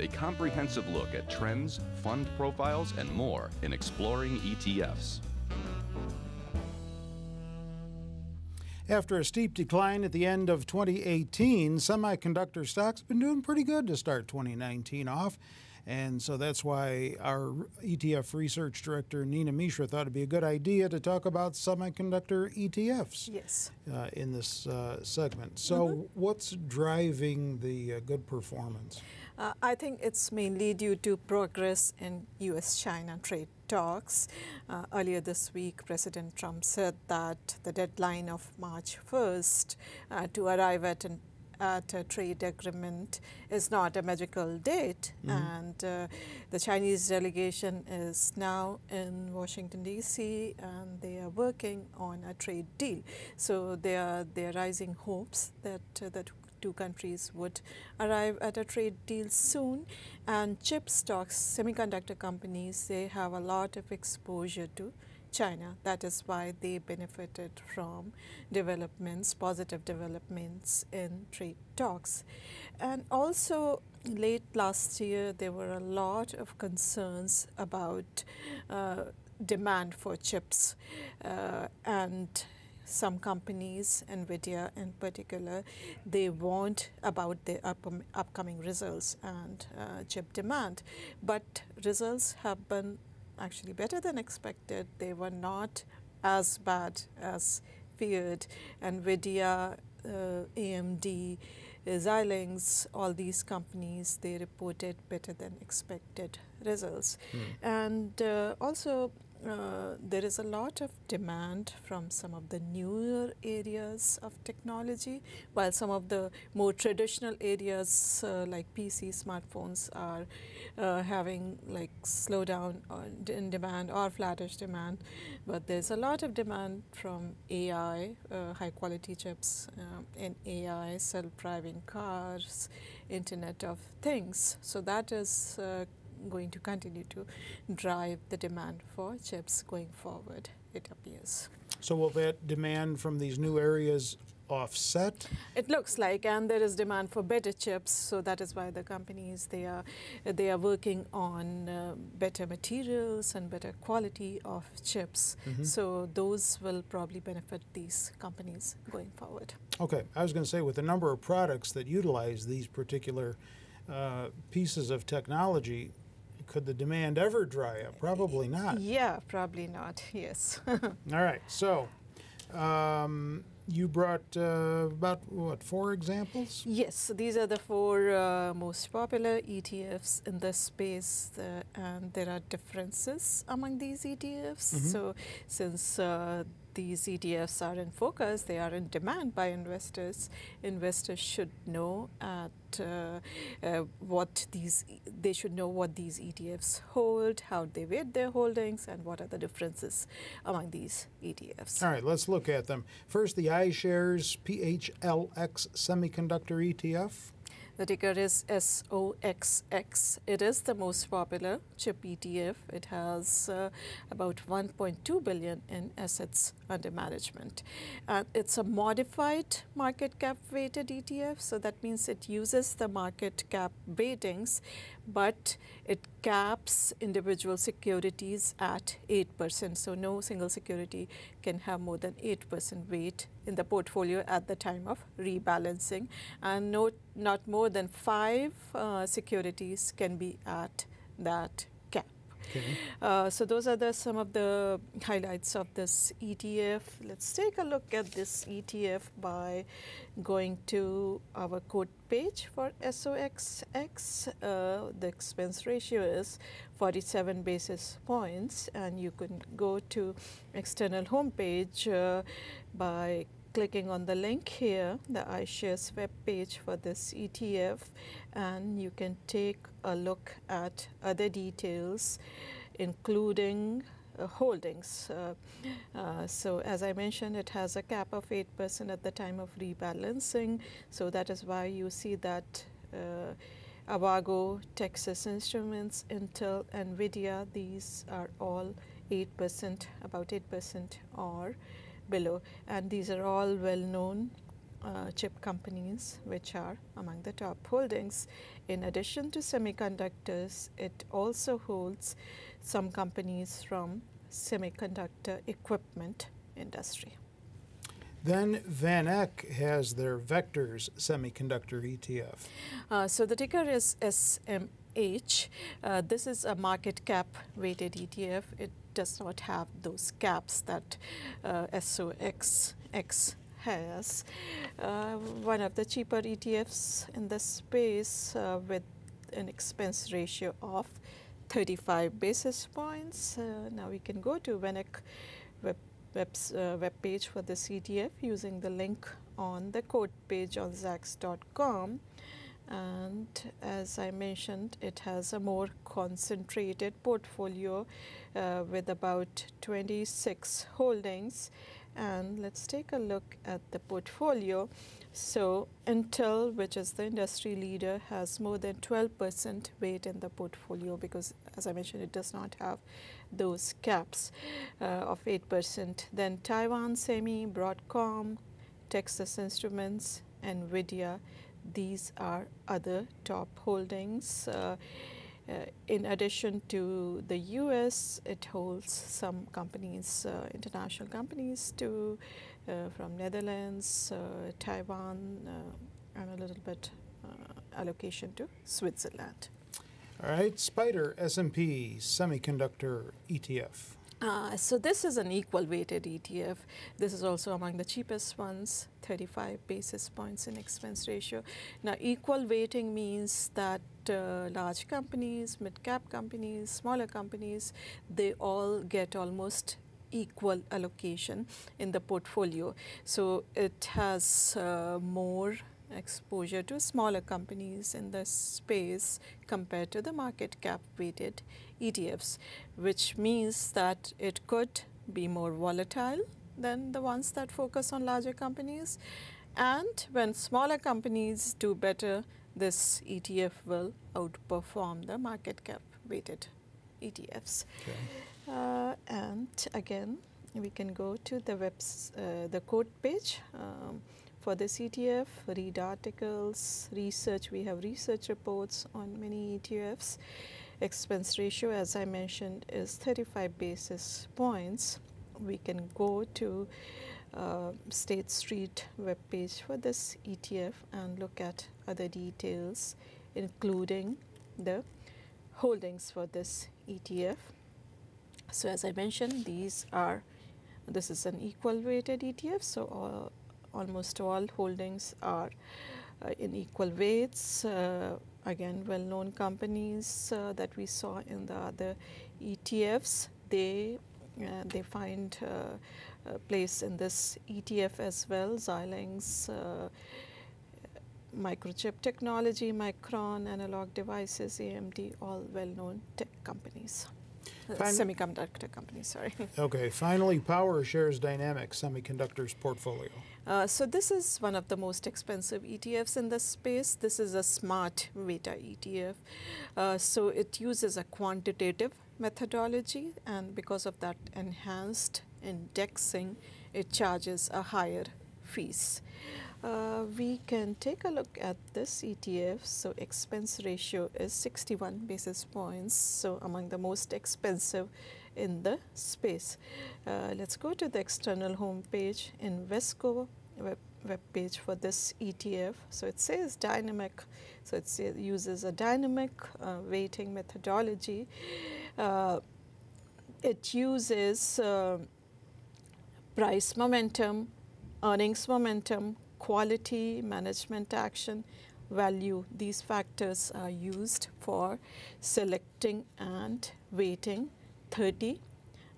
a comprehensive look at trends, fund profiles, and more in Exploring ETFs. After a steep decline at the end of 2018, semiconductor stocks have been doing pretty good to start 2019 off. And so that's why our ETF research director, Neena Mishra, thought it'd be a good idea to talk about semiconductor ETFs yes. uh, in this uh, segment. So, mm-hmm. what's driving the uh, good performance? Uh, I think it's mainly due to progress in US China trade talks. Uh, earlier this week, President Trump said that the deadline of March 1st uh, to arrive at an at a trade agreement is not a magical date. Mm -hmm. And uh, the Chinese delegation is now in Washington, D.C., and they are working on a trade deal. So they are, they are rising hopes that, uh, that two countries would arrive at a trade deal soon. And chip stocks, semiconductor companies, they have a lot of exposure to China. That is why they benefited from developments, positive developments in trade talks. And also, late last year, there were a lot of concerns about uh, demand for chips uh, and some companies, NVIDIA in particular, they warned about the up upcoming results and uh, chip demand. But results have been actually better than expected. They were not as bad as feared. NVIDIA, uh, AMD, Xilinx, all these companies, they reported better than expected results. Mm. And uh, also uh, there is a lot of demand from some of the newer areas of technology, while some of the more traditional areas uh, like PC, smartphones are uh, having like slowdown in demand or flattish demand. But there's a lot of demand from AI, uh, high quality chips um, in AI, self-driving cars, Internet of Things. So that is uh, going to continue to drive the demand for chips going forward, it appears. So will that demand from these new areas offset? It looks like, and there is demand for better chips, so that is why the companies they are they are working on uh, better materials and better quality of chips. Mm -hmm. So those will probably benefit these companies going forward. Okay, I was going to say with the number of products that utilize these particular uh, pieces of technology, could the demand ever dry up? Probably not. Yeah, probably not. Yes. All right. So, um, you brought uh, about what four examples? Yes, these are the four uh, most popular ETFs in this space, uh, and there are differences among these ETFs. Mm -hmm. So, since uh, these ETFs are in focus, they are in demand by investors. Investors should know at uh, uh, what these they should know what these ETFs hold, how they weight their holdings, and what are the differences among these ETFs. All right, let's look at them. First, the iShares PHLX Semiconductor ETF. The ticker is SOXX. It is the most popular chip ETF. It has uh, about 1.2 billion in assets under management. It's a modified market cap weighted ETF. So that means it uses the market cap weightings, but it caps individual securities at 8%. So no single security can have more than 8% weight in the portfolio at the time of rebalancing. And no, not more than five uh, securities can be at that Okay. Uh, so those are the some of the highlights of this ETF. Let's take a look at this ETF by going to our quote page for SOXX. Uh, the expense ratio is 47 basis points, and you can go to external homepage uh, by clicking on the link here, the iShares web page for this ETF, and you can take a look at other details, including uh, holdings. Uh, uh, so as I mentioned, it has a cap of 8% at the time of rebalancing. So that is why you see that uh, Avago, Texas Instruments, Intel, NVIDIA, these are all 8%, about 8% or below and these are all well known uh, chip companies, which are among the top holdings. In addition to semiconductors, it also holds some companies from semiconductor equipment industry. Then VanEck has their Vectors semiconductor ETF. Uh, so the ticker is SMH. Uh, this is a market cap weighted ETF. It does not have those caps that uh, SOXX has. Uh, one of the cheaper ETFs in the space uh, with an expense ratio of 35 basis points. Uh, now we can go to VanEck web, web's, uh, web page for the ETF using the link on the quote page on zacks.com and as I mentioned it has a more concentrated portfolio uh, with about 26 holdings and let's take a look at the portfolio. So Intel, which is the industry leader, has more than 12% weight in the portfolio because as I mentioned it does not have those caps uh, of 8%. Then Taiwan Semi, Broadcom, Texas Instruments, NVIDIA, these are other top holdings. Uh, uh, in addition to the US, it holds some companies, uh, international companies too, uh, from Netherlands, uh, Taiwan, uh, and a little bit uh, allocation to Switzerland. All right, SPDR S&P Semiconductor ETF. Uh, so this is an equal weighted ETF. This is also among the cheapest ones, 35 basis points in expense ratio. Now equal weighting means that uh, large companies, mid-cap companies, smaller companies, they all get almost equal allocation in the portfolio. So it has uh, more exposure to smaller companies in the space compared to the market cap weighted ETFs, which means that it could be more volatile than the ones that focus on larger companies. And when smaller companies do better, this ETF will outperform the market cap weighted ETFs. Okay. Uh, and again, we can go to the webs, uh, the quote page. Um, for this ETF, read articles, research. We have research reports on many ETFs. Expense ratio, as I mentioned, is 35 basis points. We can go to uh, State Street webpage for this ETF and look at other details, including the holdings for this ETF. So as I mentioned, these are, this is an equal weighted ETF, so all, almost all holdings are uh, in equal weights. Uh, again, well-known companies uh, that we saw in the other ETFs, they they find a place in this ETF as well. Xilinx, Microchip Technology, Micron, Analog Devices, AMD, all well-known tech companies. Uh, semiconductor companies, sorry. okay, finally, Power Shares Dynamics Semiconductors portfolio. Uh, so this is one of the most expensive ETFs in this space. This is a smart beta ETF. Uh, so it uses a quantitative methodology and because of that enhanced indexing, it charges a higher fees. Uh, we can take a look at this ETF. So expense ratio is 61 basis points. So among the most expensive in the space. Uh, let's go to the external home page, Invesco web, web page for this ETF. So it says dynamic, so it uses a dynamic uh, weighting methodology. Uh, it uses uh, price momentum, earnings momentum, quality, management action, value. These factors are used for selecting and weighting 30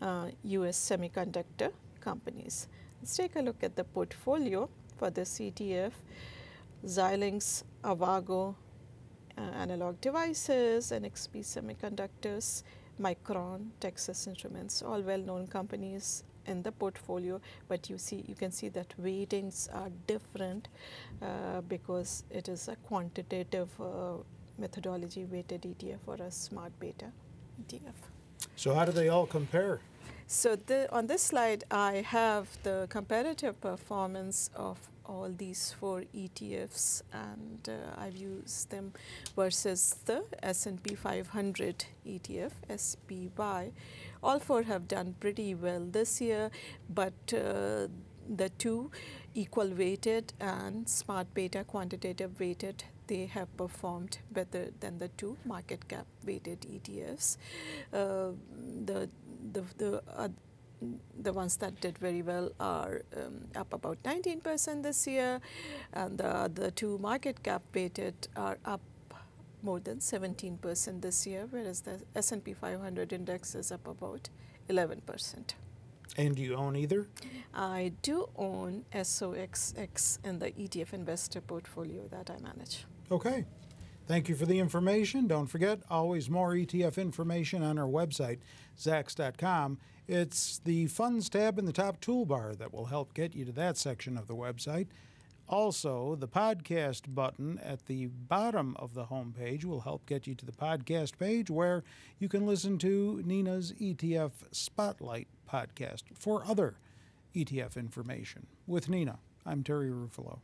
uh, US semiconductor companies. Let's take a look at the portfolio for the CTF. Xilinx, Avago, uh, Analog Devices, NXP Semiconductors, Micron, Texas Instruments, all well-known companies in the portfolio, but you see, you can see that weightings are different uh, because it is a quantitative uh, methodology weighted ETF or a smart beta ETF. So how do they all compare? So the, on this slide, I have the comparative performance of all these four ETFs and uh, I've used them versus the S&P 500 ETF SPY. All four have done pretty well this year, but uh, the two equal weighted and smart beta quantitative weighted they have performed better than the two market cap weighted ETFs. Uh, the the the uh, the ones that did very well are um, up about 19% this year, and the other two market cap weighted are up more than 17% this year, whereas the S&P 500 index is up about 11%. And do you own either? I do own SOXX in the ETF investor portfolio that I manage. Okay. Thank you for the information. Don't forget, always more ETF information on our website, Zacks.com. It's the Funds tab in the top toolbar that will help get you to that section of the website. Also, the podcast button at the bottom of the homepage will help get you to the podcast page where you can listen to Neena's ETF Spotlight podcast for other ETF information. With Neena, I'm Terry Ruffalo.